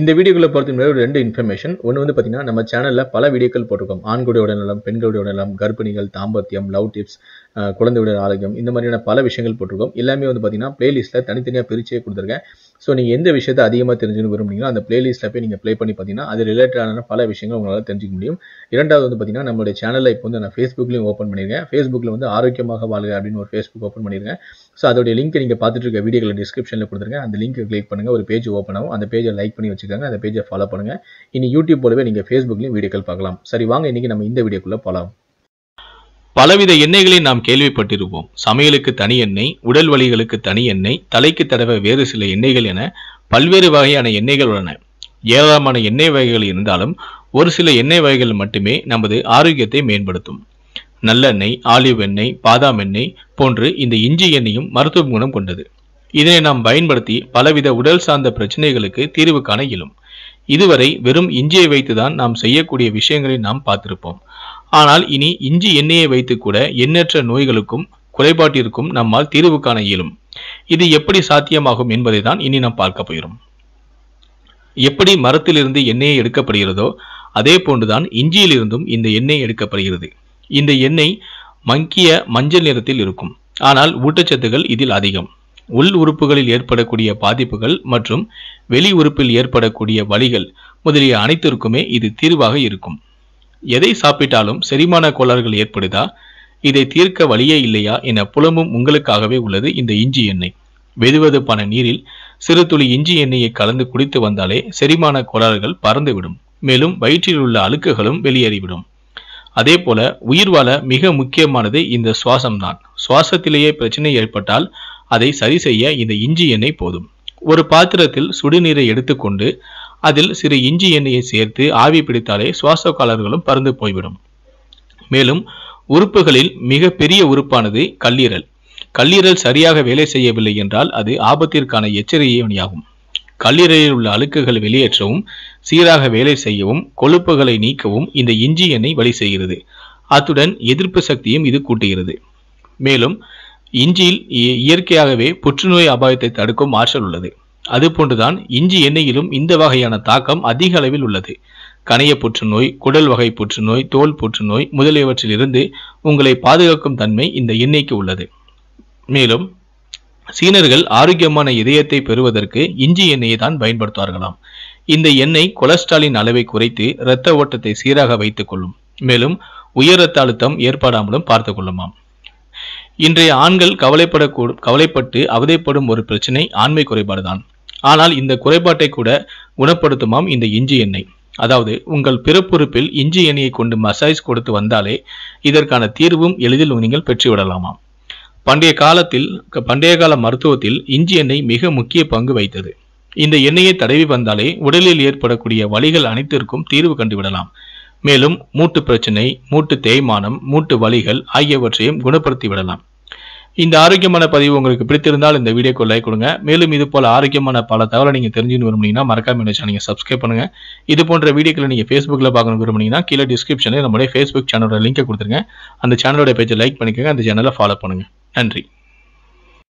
இந்த வீடியோக்குள்ள பொறுத்த ஒரு ரெண்டு இன்ஃபர்மேஷன் ஒன்று வந்து பார்த்தீங்கன்னா நம்ம சேனலில் பல வீடியோக்கள் போட்டிருக்கோம். ஆண்களுடைய உடல்நலம் பெண்களுடைய உடல்நலம் கர்ப்பிணிகள் தாம்பத்தியம் லவ் டிப்ஸ் குழந்தையுடைய ஆரோக்கியம் இந்த மாதிரியான பல விஷயங்கள் போட்டிருக்கோம். எல்லாமே வந்து பார்த்தீங்கன்னா பிளேலிஸ்ட்டில் தனித்தனியாக பிரிச்சே கொடுத்துருக்கேன். ஸோ நீங்கள் எந்த விஷயத்தை அதிகமாக தெரிஞ்சுக்கணும் விரும்புனீங்களோ அந்த பிளேலிஸ்ட்டில் போய் நீங்கள் ப்ளே பண்ணி பார்த்தீங்கன்னா அது ரிலேட்டடான பல விஷயங்கள் உங்களால் தெரிஞ்சிக்க முடியும். இரண்டாவது வந்து பார்த்தீங்கன்னா நம்மளுடைய சேனலில் இப்போ வந்து நான் ஃபேஸ்புக்லேயும் ஓப்பன் பண்ணியிருக்கேன். ஃபேஸ்புக்கில் வந்து ஆரோக்கியமாக வாழ்க அப்படின்னு ஒரு ஃபேஸ்புக் ஓப்பன் பண்ணியிருக்கேன். ஸோ அதோடைய லிங்க் நீங்கள் பார்த்துட்டு இருக்க வீடியோக்களை டிஸ்கிரிப்ஷனில் கொடுத்துருக்கேன். அந்த லிங்க்கை கிளிக் பண்ணுங்கள் ஒரு பேஜ் ஓப்பன் ஆகும். அந்த பேஜை லைக் பண்ணி வச்சுக்கோங்க. அந்த பேஜை ஃபாலோ பண்ணுங்கள் இனி யூடியூப் போலவே நீங்கள் ஃபேஸ்புக்லேயும் வீடியோக்கள் பார்க்கலாம். சரி வாங்க இன்றைக்கி நம்ம இந்த வீடியோக்குள்ளே போகலாம் பலவித எண்ணெய்களை நாம் கேள்விப்பட்டிருப்போம். சமையலுக்கு தனி எண்ணெய் உடல் வலிகளுக்கு தனி எண்ணெய் தலைக்கு தடவ வேறு சில எண்ணெய்கள் என பல்வேறு வகையான எண்ணெய்கள் உள்ளன. ஏராளமான எண்ணெய் வகைகள் இருந்தாலும் ஒரு சில எண்ணெய் வகைகள் மட்டுமே நமது ஆரோக்கியத்தை மேம்படுத்தும். நல்லெண்ணெய் ஆலிவ் எண்ணெய் பாதாம் எண்ணெய் போன்று இந்த இஞ்சி எண்ணெயும் மருத்துவ குணம் கொண்டது. இதனை நாம் பயன்படுத்தி பலவித உடல் சார்ந்த பிரச்சனைகளுக்கு தீர்வு காண இயலும். இதுவரை வெறும் இஞ்சியை வைத்துதான் நாம் செய்யக்கூடிய விஷயங்களை நாம் பார்த்திருப்போம். ஆனால் இனி இஞ்சி எண்ணெயை வைத்து கூட எண்ணற்ற நோய்களுக்கும் குறைபாட்டிற்கும் நம்மால் தீர்வு காண இயலும். இது எப்படி சாத்தியமாகும் என்பதை தான் இனி நாம் பார்க்க போகிறோம். எப்படி மரத்திலிருந்து எண்ணெயை எடுக்கப்படுகிறதோ அதே போன்றுதான் இஞ்சியிலிருந்தும் இந்த எண்ணெய் எடுக்கப்படுகிறது. இந்த எண்ணெய் மங்கிய மஞ்சள் நிறத்தில் இருக்கும். ஆனால் ஊட்டச்சத்துகள் இதில் அதிகம். உள் உறுப்புகளில் ஏற்படக்கூடிய பாதிப்புகள் மற்றும் வெளி உறுப்பில் ஏற்படக்கூடிய வலிகள் முதலிய அனைத்திற்குமே இது தீர்வாக இருக்கும். எதை சாப்பிட்டாலும் செரிமான கோளாறுகள் ஏற்படுதா? இதை தீர்க்க வழியே இல்லையா என புலம்பும் உங்களுக்காகவே உள்ளது இந்த இஞ்சி எண்ணெய். வெதுவெதுப்பான நீரில் சிறு துளி இஞ்சி எண்ணெயை கலந்து குடித்து வந்தாலே செரிமான கோளாறுகள் பறந்துவிடும். மேலும் வயிற்றில் உள்ள அழுக்குகளும் வெளியேறிவிடும். அதே போல உயிர் வாழ மிக முக்கியமானது இந்த சுவாசம்தான். சுவாசத்திலேயே பிரச்சனை ஏற்பட்டால் அதை சரி செய்ய இந்த இஞ்சி எண்ணெய் போதும். ஒரு பாத்திரத்தில் சுடுநீரை எடுத்துக்கொண்டு அதில் சிறு இஞ்சி எண்ணெயை சேர்த்து ஆவி பிடித்தாலே சுவாச காலர்களும் பறந்து போய்விடும். மேலும் உறுப்புகளில் மிக பெரிய உறுப்பானது கல்லீரல். கல்லீரல் சரியாக வேலை செய்யவில்லை என்றால் அது ஆபத்திற்கான எச்சரிக்கையாகும் கல்லீரலில் உள்ள அழுக்குகள் வெளியேற்றவும் சீராக வேலை செய்யவும் கொழுப்புகளை நீக்கவும் இந்த இஞ்சி எண்ணெய் வழி செய்கிறது. அத்துடன் எதிர்ப்பு சக்தியும் இது கூட்டுகிறது. மேலும் இஞ்சியில் இ- இயற்கையாகவே புற்றுநோய் அபாயத்தை தடுக்கும் ஆற்றல் உள்ளது. அதுபோன்றுதான் இஞ்சி எண்ணெயிலும் இந்த வகையான தாக்கம் அதிக அளவில் உள்ளது. கணைய புற்றுநோய் குடல் வகை புற்றுநோய் தோல் புற்றுநோய் முதலியவற்றிலிருந்து உங்களை பாதுகாக்கும் தன்மை இந்த எண்ணெய்க்கு உள்ளது. மேலும் சீனர்கள் ஆரோக்கியமான இதயத்தை பெறுவதற்கு இஞ்சி எண்ணெயை தான் பயன்படுத்துவார்களாம். இந்த எண்ணெய் கொலஸ்ட்ராலின் அளவை குறைத்து இரத்த ஓட்டத்தை சீராக வைத்துக் கொள்ளும். மேலும் உயர் இரத்த அழுத்தம் ஏற்படாமலும் பார்த்து கொள்ளுமாம். இன்றைய ஆண்கள் கவலைப்படக்கூடும் கவலைப்பட்டு அவதைப்படும் ஒரு பிரச்சனை ஆண்மை குறைபாடுதான். ஆனால் இந்த குறைபாட்டை கூட குணப்படுத்துமாம் இந்த இஞ்சி எண்ணெய். அதாவது உங்கள் பிறப்புறுப்பில் இஞ்சி எண்ணெயை கொண்டு மசாஜ் கொடுத்து வந்தாலே இதற்கான தீர்வும் எளிதில் நீங்கள் பெற்றுவிடலாமாம். பண்டைய காலத்தில் பண்டைய கால மருத்துவத்தில் இஞ்சி எண்ணெய் மிக முக்கிய பங்கு வைத்தது. இந்த எண்ணெயை தடவி வந்தாலே உடலில் ஏற்படக்கூடிய வலிகள் அனைத்திற்கும் தீர்வு கண்டுவிடலாம். மேலும் மூட்டு பிரச்சனை மூட்டு தேய்மானம் மூட்டு வலிகள் ஆகியவற்றையும் குணப்படுத்தி விடலாம் இந்த ஆரோக்கியமான பதிவு உங்களுக்கு பிடித்திருந்தால் இந்த வீடியோக்கு லைக் கொடுங்க. மேலும் இது போல ஆரோக்கியமான பல தகவலை நீங்க தெரிஞ்சுன்னு விரும்புனீங்கன்னா மறக்காம என்ன நீங்க சப்ஸ்கிரைப் பண்ணுங்க. இது போன்ற வீடியோக்களை நீங்க ஃபேஸ்புக்கில் பார்க்கணும் விரும்புனீங்கன்னா கீழே டிஸ்கிரிப்ஷனில் நம்மளுடைய ஃபேஸ்புக் சேனலோட லிங்கை கொடுத்துருங்க. அந்த சேனலோட பேஜை லைக் பண்ணிக்கோங்க. அந்த சேனலை ஃபாலோ பண்ணுங்க. நன்றி.